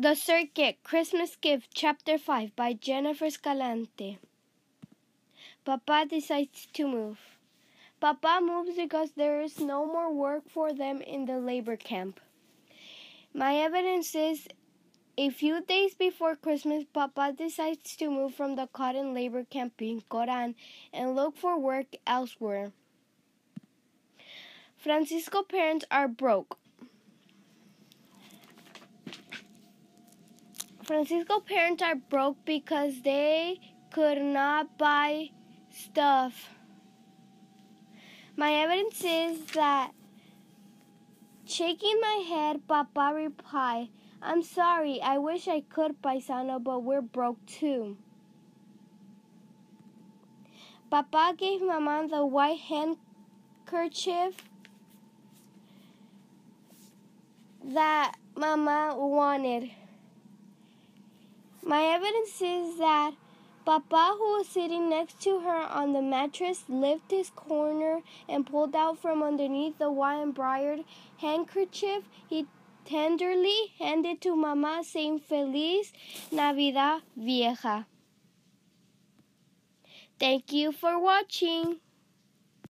The Circuit Christmas Gift, Chapter 5 by Jennifer Scalante. Papa decides to move. Papa moves because there is no more work for them in the labor camp. My evidence is a few days before Christmas, Papa decides to move from the cotton labor camp in Corcoran and look for work elsewhere. Francisco parents are broke. Francisco parents are broke because they could not buy stuff. My evidence is that shaking my head, Papa replied, I'm sorry, I wish I could, buy paisano, but we're broke too. Papa gave Mama the white handkerchief that Mama wanted. My evidence is that Papa, who was sitting next to her on the mattress, lifted his corner and pulled out from underneath the white embroidered handkerchief he tenderly handed to Mama, saying Feliz Navidad Vieja. Thank you for watching.